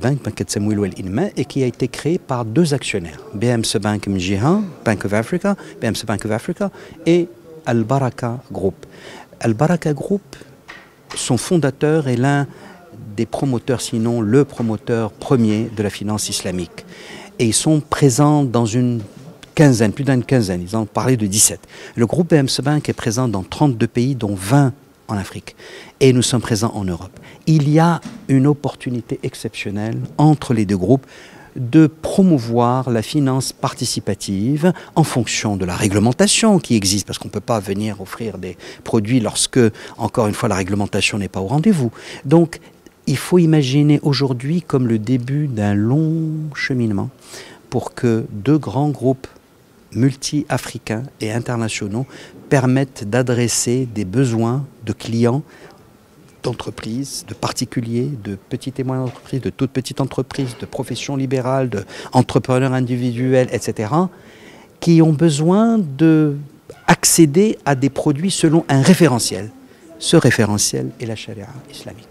Bank, et qui a été créé par deux actionnaires, BMC Bank Mjihan, Bank of Africa, BMC Bank of Africa, et Al Baraka Group. Al Baraka Group, son fondateur est l'un des promoteurs, sinon le promoteur premier de la finance islamique. Et ils sont présents dans une quinzaine, plus d'une quinzaine, ils ont parlé de 17. Le groupe BMC Bank est présent dans 32 pays, dont 20 en Afrique. Et nous sommes présents en Europe. Il y a une opportunité exceptionnelle entre les deux groupes de promouvoir la finance participative en fonction de la réglementation qui existe, parce qu'on ne peut pas venir offrir des produits lorsque, encore une fois, la réglementation n'est pas au rendez-vous. Donc, il faut imaginer aujourd'hui comme le début d'un long cheminement pour que deux grands groupes multi-africains et internationaux permettent d'adresser des besoins de clients d'entreprises, de particuliers, de petites et moyennes entreprises, de toutes petites entreprises, de professions libérales, d'entrepreneurs individuels, etc., qui ont besoin d'accéder à des produits selon un référentiel. Ce référentiel est la charia islamique.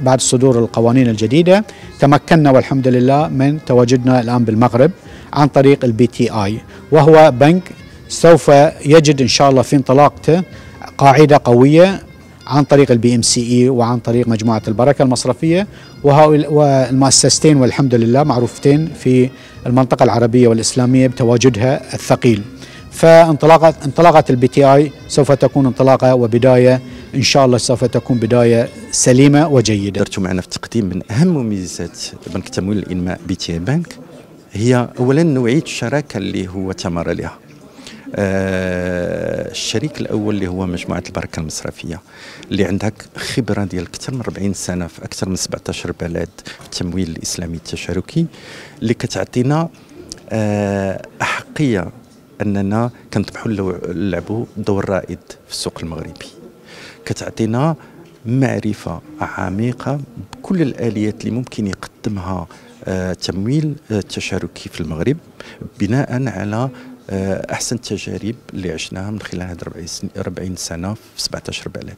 بعد صدور القوانين الجديدة تمكنا والحمد لله من تواجدنا الآن بالمغرب عن طريق البي تي آي وهو بنك سوف يجد إن شاء الله في انطلاقته قاعدة قوية عن طريق البي ام سي اي وعن طريق مجموعة البركة المصرفية والمؤسستين والحمد لله معروفتين في المنطقة العربية والإسلامية بتواجدها الثقيل فانطلاقة انطلاقة البي تي اي سوف تكون انطلاقة وبداية إن شاء الله سوف تكون بداية سليمة وجيدة. درتوا معنا في التقديم من أهم مميزات بنك تمويل الإنماء بي تي بنك هي اولا نوعية الشراكة اللي هو تمر لها. آه الشريك الأول اللي هو مجموعة البركة المصرفية اللي عندها خبرة ديال أكثر من 40 سنة في أكثر من 17 بلد في التمويل الإسلامي التشاركي اللي كتعطينا آه أحقية أننا كنطمحوا نلعبوا دور رائد في السوق المغربي. كتعطينا معرفة عميقة بكل الآليات اللي ممكن يقدمها تمويل تشاركي في المغرب بناء على أحسن التجارب اللي عشناها من خلال هذه 40 سنة في 17 بلد